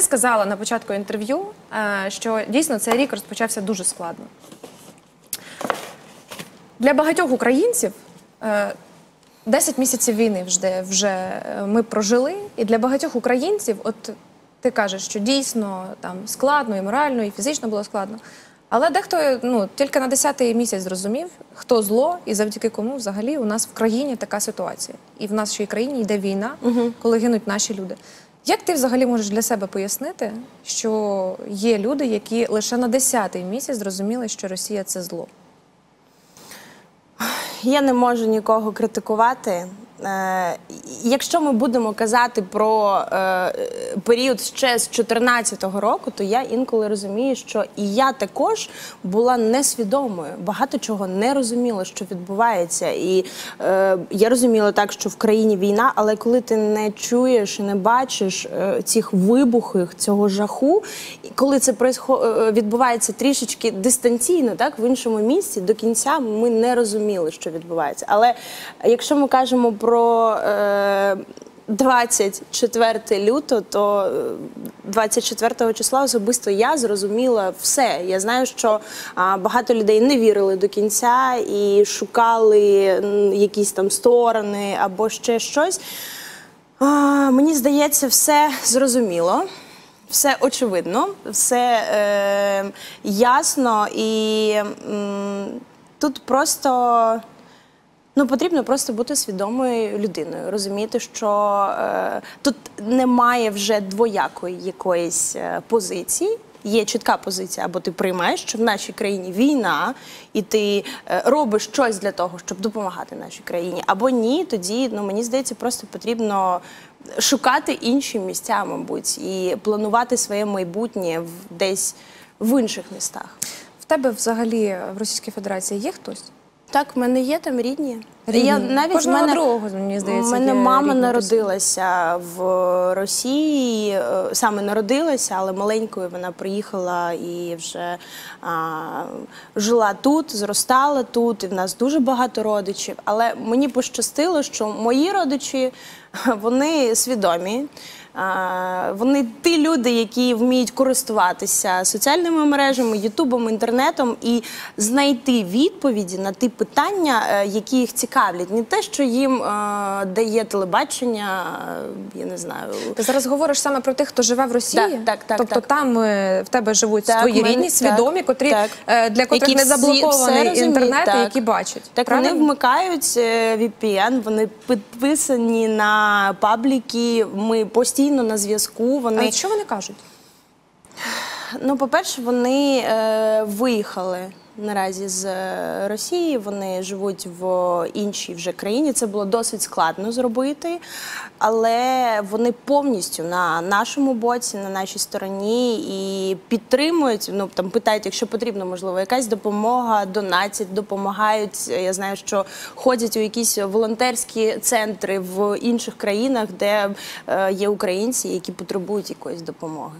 Ти сказала на початку інтерв'ю, е, що дійсно цей рік розпочався дуже складно. Для багатьох українців е, 10 місяців війни вже, вже е, ми прожили, і для багатьох українців, от ти кажеш, що дійсно там складно і морально, і фізично було складно. Але дехто ну, тільки на 10-й місяць зрозумів, хто зло і завдяки кому взагалі у нас в країні така ситуація. І в нашій країні йде війна, коли гинуть наші люди. Як ти взагалі можеш для себе пояснити, що є люди, які лише на 10-й місяць зрозуміли, що Росія це зло? Я не можу нікого критикувати. Е, Якщо ми будемо казати про е, період ще з 2014 року, то я інколи розумію, що і я також була несвідомою, багато чого не розуміла, що відбувається. І е, я розуміла так, що в країні війна, але коли ти не чуєш і не бачиш цих вибухів, цього жаху, коли це відбувається трішечки дистанційно, так в іншому місці, до кінця ми не розуміли, що відбувається. Але якщо ми кажемо про е, 24 лютого, то е, 24 числа особисто я зрозуміла все. Я знаю, що багато людей не вірили до кінця і шукали якісь там сторони або ще щось. Мені здається, все зрозуміло. Все очевидно, все е, ясно, і м, тут просто ну, потрібно просто бути свідомою людиною, розуміти, що е, тут немає вже двоякої якоїсь е, позиції. Є чітка позиція, або ти приймаєш, що в нашій країні війна, і ти е, робиш щось для того, щоб допомагати нашій країні, або ні, тоді ну мені здається, просто потрібно шукати інші місця, мабуть, і планувати своє майбутнє десь в інших містах. В тебе взагалі в Російській Федерації є хтось? Так, в мене є там рідні. Рідні. Я навіть Кожного мене, другого, мені здається, У мене мама народилася в Росії, е, саме народилася, але маленькою вона приїхала і вже а, жила тут, зростала тут. І в нас дуже багато родичів. Але мені пощастило, що мої родичі вони свідомі. Вони ті люди, які вміють користуватися соціальними мережами, ютубом, інтернетом і знайти відповіді на ті питання, е, які їх цікавлять. Не те, що їм е, дає телебачення, е, я не знаю. Ти зараз говориш саме про тих, хто живе в Росії? Так, так, так, Тобто так. там в тебе живуть Так, твої рідні, так, свідомі, котрі, так. для котрих Які не заблокований розуміють, інтернет, так. які бачать. Так Правильно? вони вмикають VPN, вони підписані на пабліки. Ми постійно на зв'язку. Вони а що вони кажуть? Ну, по-перше, вони е, виїхали наразі з е, Росії. Вони живуть в іншій вже країні. Це було досить складно зробити, але вони повністю на нашому боці, на нашій стороні і підтримують. Ну там питають, якщо потрібно, можливо, якась допомога, донатять, допомагають. Я знаю, що ходять у якісь волонтерські центри в інших країнах, де е, є українці, які потребують якоїсь допомоги.